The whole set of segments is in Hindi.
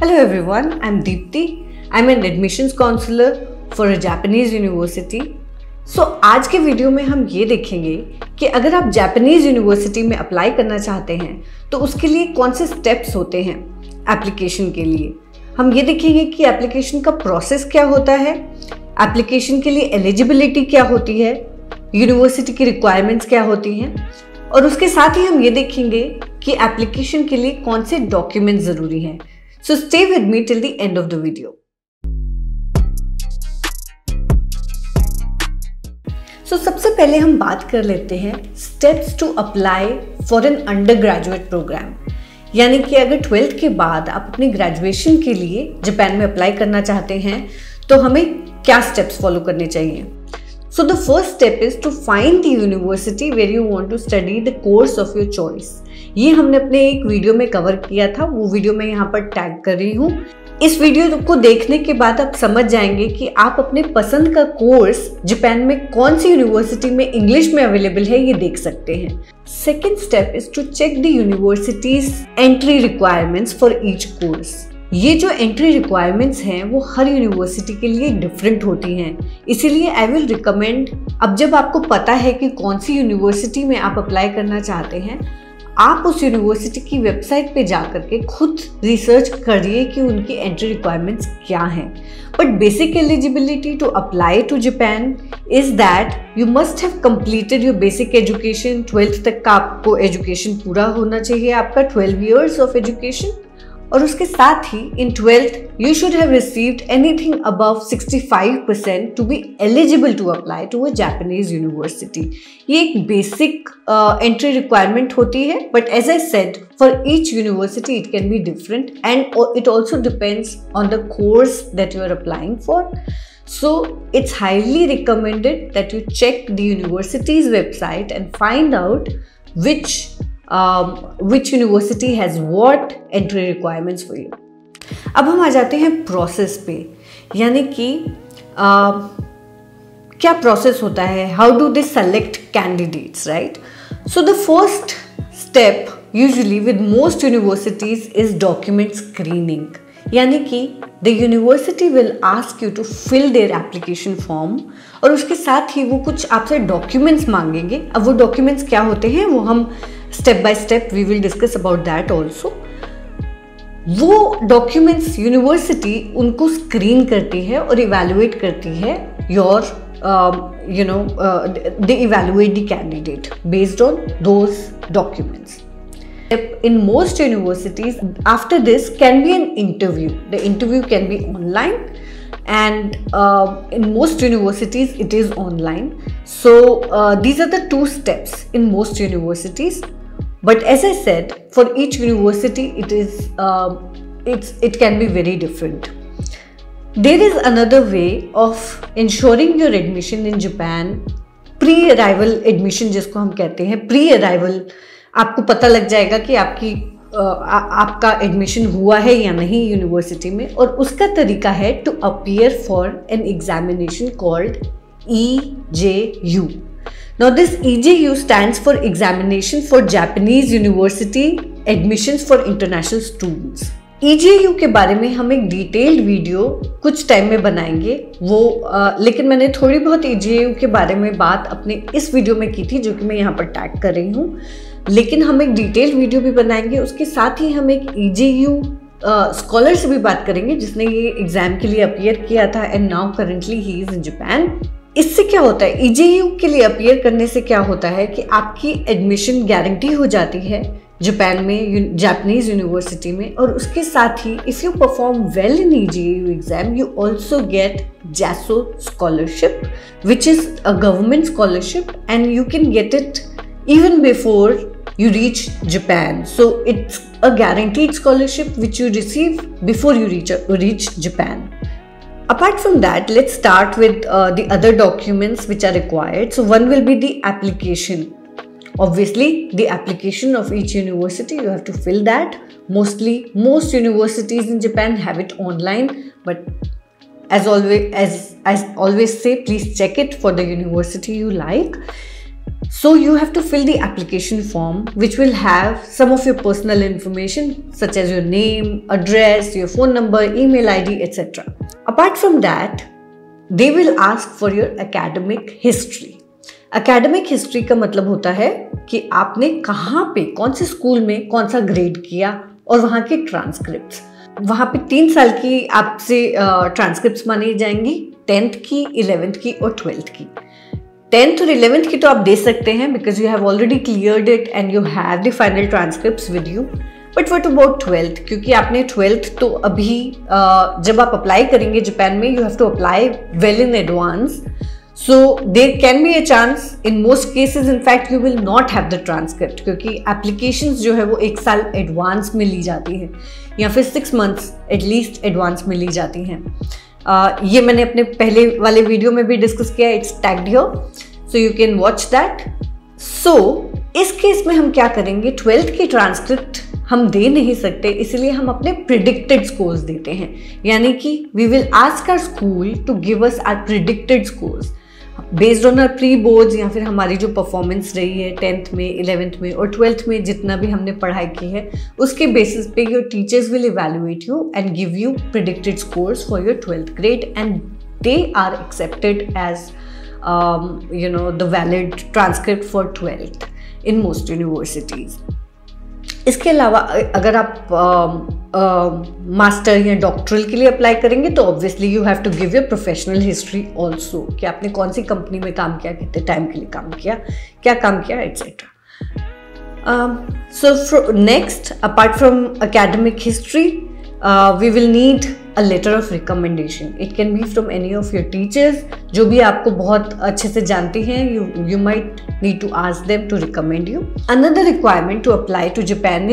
Hello everyone, I'm Deepti. I'm an admissions counselor for a Japanese university. so, आज के वीडियो में हम ये देखेंगे कि अगर आप जापानीज यूनिवर्सिटी में अप्लाई करना चाहते हैं तो उसके लिए कौन से स्टेप्स होते हैं एप्लीकेशन के लिए हम ये देखेंगे कि एप्लीकेशन का प्रोसेस क्या होता है एप्लीकेशन के लिए एलिजिबिलिटी क्या होती है यूनिवर्सिटी की रिक्वायरमेंट्स क्या होती हैं और उसके साथ ही हम ये देखेंगे कि एप्लीकेशन के लिए कौन से डॉक्यूमेंट ज़रूरी हैं so stay with me till the end of the video so सबसे पहले हम बात कर लेते हैं steps to apply for an undergraduate programme यानी कि अगर ट्वेल्थ के बाद आप अपनी ग्रेजुएशन के लिए जापान में अप्लाई करना चाहते हैं तो हमें क्या स्टेप्स फॉलो करने चाहिए? So the first step is to find the university where you want to study the course of your choice. ये हमने अपने एक वीडियो में कवर किया था, वो वीडियो मैं यहाँ पर टैग कर रही हूँ। इस वीडियो को देखने के बाद आप समझ जाएँगे कि आप अपने पसंद का कोर्स जापान में कौन सी यूनिवर्सिटी में इंग्लिश में अवेलेबल है, ये देख सकते हैं। Second step is to check the universities entry requirements for each course ये जो एंट्री रिक्वायरमेंट्स हैं, वो हर यूनिवर्सिटी के लिए डिफरेंट होती हैं। इसीलिए आई विल रिकमेंड अब जब आपको पता है कि कौन सी यूनिवर्सिटी में आप अप्लाई करना चाहते हैं, आप उस यूनिवर्सिटी की वेबसाइट पे जा कर के खुद रिसर्च करिए कि उनकी एंट्री रिक्वायरमेंट्स क्या हैं। But basic eligibility to apply to Japan is that you must have completed your basic education twelfth तक का आपको एजुकेशन पूरा होना चाहिए। आपका ट्वेल्व ईयर्स ऑफ़ एजुकेशन और उसके साथ ही in twelfth you should have received anything above 65 percent to be eligible to apply to a Japanese university ये एक बेसिक एंट्री रिक्वायरमेंट होती है but as I said for each university it can be different and it also depends on the course that you are applying for So, it's highly recommended that you check the university's website and find out which which university has what entry requirements for you अब हम आ जाते हैं प्रोसेस पे यानी कि uh, क्या प्रोसेस होता है? How do they select candidates right so the first step usually with most universities is document screening यानी कि the university will ask you to fill their application form और उसके साथ ही वो कुछ आपसे डॉक्यूमेंट्स मांगेंगे। अब वो डॉक्यूमेंट्स क्या होते हैं? वो हम step by step we will discuss about that also वो डॉक्यूमेंट्स यूनिवर्सिटी उनको स्क्रीन करती है और इवेलुएट करती है your you know they evaluate the candidate based on those documents in most universities after this can be an interview the interview can be online and in most universities it is online so these are the two steps in most universities but as i said for each university it is uh, it's it can be very different there is another way of ensuring your admission in japan pre arrival admission जिसको हम कहते हैं प्री अराइवल आपको पता लग जाएगा कि आपकी आ, आपका एडमिशन हुआ है या नहीं यूनिवर्सिटी में और उसका तरीका है to appear for an examination called E J U Now this EJU stands for Examination for Japanese University Admissions for International Students. EJU के बारे में हम एक डिटेल्ड वीडियो कुछ टाइम में बनाएँगे। वो आ, लेकिन मैंने थोड़ी बहुत EJU के बारे में बात अपने इस वीडियो में की थी जो कि मैं यहाँ पर टैग कर रही हूँ। लेकिन हम एक डिटेल्ड वीडियो भी बनाएँगे। उसके साथ ही हम एक EJU स्कॉलर से भी बात करेंगे जिसने ये एग्ज़ाम के लिए अपियर किया था। And now currently he is in Japan इससे क्या होता है ईजेयू के लिए अपियर करने से क्या होता है कि आपकी एडमिशन गारंटी हो जाती है जापान में जापानीज यूनिवर्सिटी में और उसके साथ ही if you perform well in EJU exam you also get JASSO scholarship which is a government scholarship and you can get it even before you reach Japan. So it's a guaranteed scholarship which you receive before you reach, reach Japan. Apart from that, let's start with uh, the other documents which are required. So one will be the application. Obviously, the application of each university, you have to fill that. Mostly, most universities in Japan have it online, but as always, as I always say, please check it for the university you like. So you have to fill the application form, which will have some of your personal information, such as your name, address, your phone number, email ID, etc. Apart from that, they will ask for your academic history. Academic history का मतलब होता है कि आपने कहाँ पे कौन से स्कूल में कौन सा ग्रेड किया और वहाँ के ट्रांसक्रिप्ट वहाँ पे तीन साल की आपसे ट्रांसक्रिप्ट मानी जाएँगी टेंथ की इलेवेंथ की और ट्वेल्थ की टेंथ और इलेवेंथ की तो आप दे सकते हैं because you have already cleared it and you have the final transcript with you but what about twelfth क्योंकि आपने ट्वेल्थ तो अभी जब आप अप्लाई करेंगे जापान में you have to apply well in advance so there can be a chance in most cases in fact you will not have the transcript क्योंकि एप्लीकेशन जो है वो एक साल एडवांस में ली जाती है, या फिर सिक्स मंथ्स एटलीस्ट एडवांस में ली जाती हैं. ये मैंने अपने पहले वाले वीडियो में भी डिस्कस किया it's tagged your so you can watch that so इस केस में हम क्या करेंगे? ट्वेल्थ की ट्रांसक्रिप्ट हम दे नहीं सकते, इसलिए हम अपने प्रिडिक्टेड स्कोर्स देते हैं। यानी कि we will ask our school to give us our predicted scores based on our pre boards या फिर हमारी जो परफॉर्मेंस रही है टेंथ में इलेवेंथ में और ट्वेल्थ में जितना भी हमने पढ़ाई की है, उसके बेसिस पे your teachers will evaluate you and give you predicted scores for your twelfth grade and they are accepted as you know the valid transcript for 12th in most universities. इसके अलावा अगर आप मास्टर या डॉक्टरल के लिए अप्लाई करेंगे तो obviously you have to give your professional history also कि आपने कौन सी कंपनी में काम किया, कितने टाइम के लिए काम किया, क्या काम किया etcetera so next apart from academic history we will need a letter of recommendation it can be from any of your teachers जो भी आपको बहुत अच्छे से जानती हैं you you might need to ask them to recommend you another requirement to apply to Japan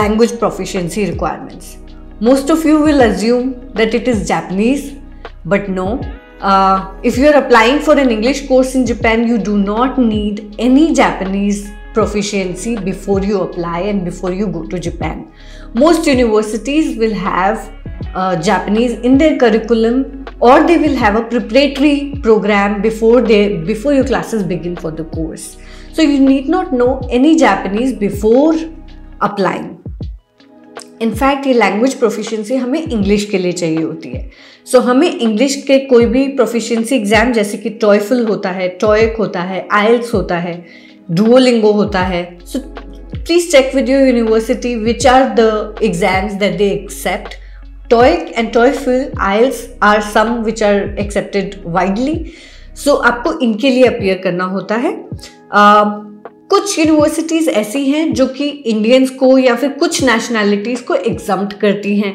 language proficiency requirements. Most of you will assume that it is Japanese, but no. Uh, if you are applying for an English course in Japan, you do not need any Japanese proficiency before you apply and before you go to Japan. Most universities will have uh, Japanese in their curriculum or they will have a preparatory program before they before your classes begin for the course. So you need not know any Japanese before applying. In fact ये लैंग्वेज प्रोफिशिएंसी हमें इंग्लिश के लिए चाहिए होती है। सो so, हमें इंग्लिश के कोई भी प्रोफिशिएंसी एग्ज़ाम जैसे कि टॉयफुल होता है टॉयक होता है आयल्स होता है डुओलिंगो होता है so please check with your university which are the exams that they accept TOEIC and TOEFL IELTS are some which are accepted widely so आपको इनके लिए अपियर करना होता है। Uh, कुछ यूनिवर्सिटीज़ ऐसी हैं जो कि इंडियंस को या फिर कुछ नेशनैलिटीज़ को एग्जाम्ट करती हैं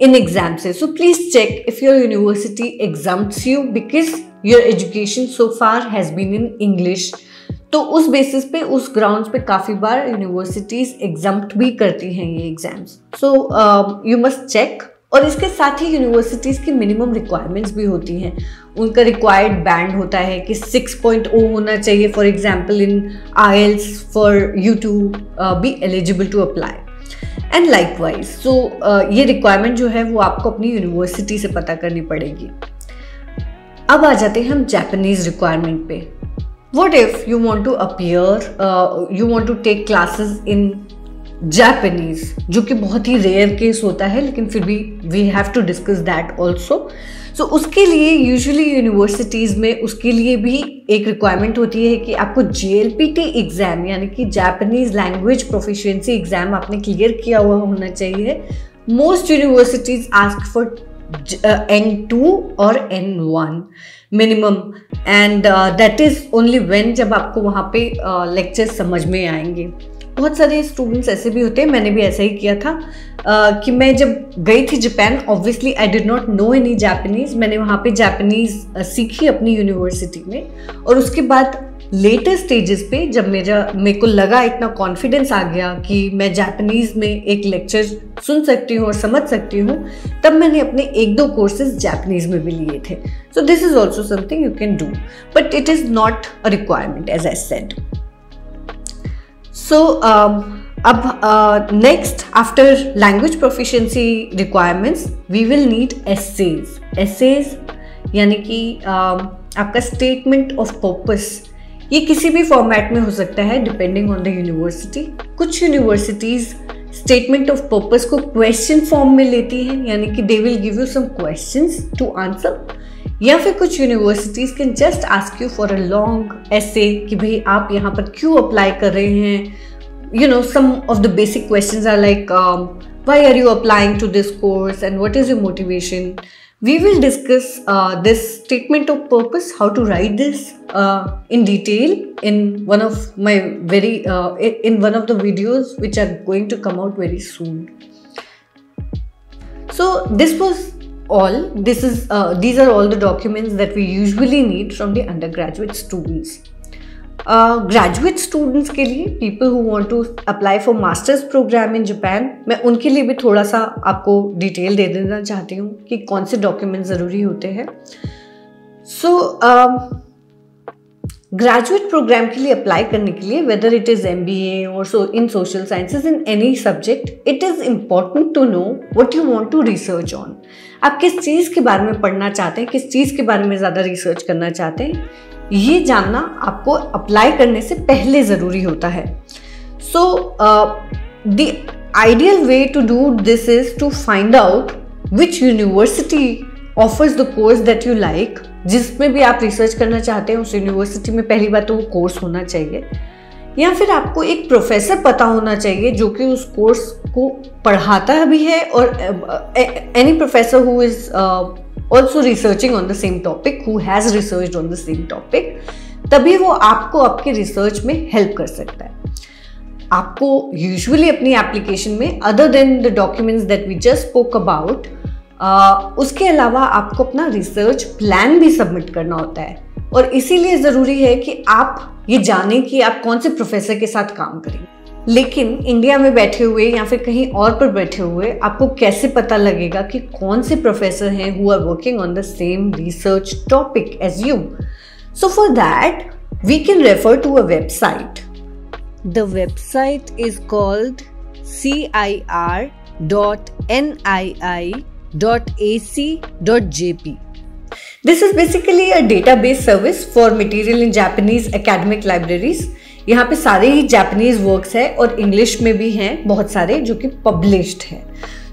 इन एग्ज़ाम से। So please check if your university exams you because your education so far has been in English तो उस बेसिस पे, उस ग्राउंड पे काफ़ी बार यूनिवर्सिटीज़ एग्जाम्ट भी करती हैं ये exams so you must check और इसके साथ ही यूनिवर्सिटीज़ की मिनिमम रिक्वायरमेंट्स भी होती हैं। उनका रिक्वायर्ड बैंड होता है कि 6.0 होना चाहिए for example in I for you to be eligible to apply and likewise so ये रिक्वायरमेंट जो है वो आपको अपनी यूनिवर्सिटी से पता करनी पड़ेगी। अब आ जाते हैं हम जैपनीज रिक्वायरमेंट पे। What if you want to appear you want to take classes in Japanese जो कि बहुत ही रेयर केस होता है लेकिन फिर भी we have to discuss that also so उसके लिए यूजुअली यूनिवर्सिटीज़ में उसके लिए भी एक रिक्वायरमेंट होती है कि आपको जे एग्ज़ाम यानी कि जापानीज लैंग्वेज प्रोफिशिएंसी एग्ज़ाम आपने क्लियर किया हुआ होना चाहिए. Most universities ask for N two और N one minimum and that is only when जब आपको वहाँ पे लेक्चर uh, समझ में आएँगे. बहुत सारे स्टूडेंट्स ऐसे भी होते हैं, मैंने भी ऐसा ही किया था। कि मैं जब गई थी Japan obviously I did not know any Japanese मैंने वहाँ पे जापानीज सीखी अपनी यूनिवर्सिटी में। और उसके बाद लेटर स्टेजेस पे जब मेरा, मेरे को लगा, इतना कॉन्फिडेंस आ गया कि मैं जापानीज में एक लेक्चर सुन सकती हूँ और समझ सकती हूँ, तब मैंने अपने एक दो कोर्सेज जापानीज में भी लिए थे। So this is also something you can do but it is not a requirement as I said so अब next after language proficiency requirements we will need essays essays यानी कि uh, आपका स्टेटमेंट ऑफ़ पर्पस ये किसी भी फॉर्मेट में हो सकता है डिपेंडिंग ऑन द यूनिवर्सिटी कुछ यूनिवर्सिटीज़ स्टेटमेंट ऑफ़ पर्पस को क्वेश्चन फॉर्म में लेती हैं यानी कि they will give you some questions to answer या फिर कुछ universities can just ask you for a long essay कि भाई आप यहाँ पर क्यों अप्लाई कर रहे हैं? You know some of the basic question are like why are you applying to this course and what is your motivation we will discuss this statement of purpose how to write this in detail in one of my very in one of the videos which are going to come out very soon so this was all this is uh, these are all the documents that we usually need from the undergraduate students uh, students के लिए people who want to apply for masters program in Japan मैं उनके लिए भी थोड़ा सा आपको डिटेल दे देना चाहती हूँ कि कौन से डॉक्यूमेंट ज़रूरी होते हैं सो ग्रेजुएट प्रोग्राम के लिए अप्लाई करने के लिए whether it is M B A और in social sciences in any subject it is important to know what you want to research on आप किस चीज़ के बारे में पढ़ना चाहते हैं, किस चीज़ के बारे में ज़्यादा रिसर्च करना चाहते हैं, ये जानना आपको अप्लाई करने से पहले ज़रूरी होता है। So the ideal way to do this is to find out which university offers the course that you like जिसमें भी आप रिसर्च करना चाहते हैं, उस यूनिवर्सिटी में पहली बात तो वो कोर्स होना चाहिए। या फिर आपको एक प्रोफेसर पता होना चाहिए जो कि उस कोर्स को पढ़ाता भी है और any professor who is also researching on the same topic who has research on the same topic तभी वो आपको आपके रिसर्च में हेल्प कर सकता है। आपको यूजुअली अपनी एप्लीकेशन में other than the documents that we just spoke about उसके अलावा आपको अपना रिसर्च प्लान भी सबमिट करना होता है। और इसीलिए ज़रूरी है कि आप ये जानें कि आप कौन से प्रोफेसर के साथ काम करेंगे। लेकिन इंडिया में बैठे हुए या फिर कहीं और पर बैठे हुए आपको कैसे पता लगेगा कि कौन से प्रोफेसर हैं who are working on the same research topic as you so for that we can refer to a website the website is called C P This is basically a database service for material in Japanese academic libraries. यहाँ पे सारे ही जापानीज वर्क्स है और इंग्लिश में भी हैं, बहुत सारे जो कि पब्लिश्ड है.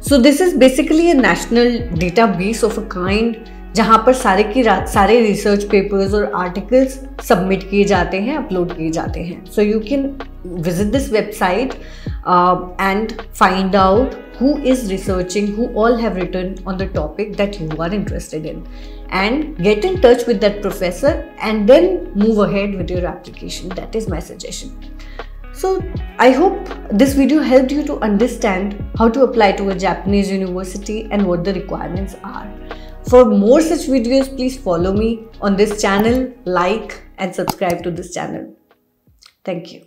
So this is basically a national database of a kind जहाँ पर सारे की सारे रिसर्च पेपर्स और आर्टिकल्स सबमिट किए जाते हैं अपलोड किए जाते हैं। So you can visit this website and find out who is researching who all have written on the topic that you are interested in and get in touch with that professor and then move ahead with your application that is my suggestion so I hope this video help you to understand how to apply to a Japanese university and what the requirements are For more such videos, please follow me on this channel, like and subscribe to this channel. Thank you.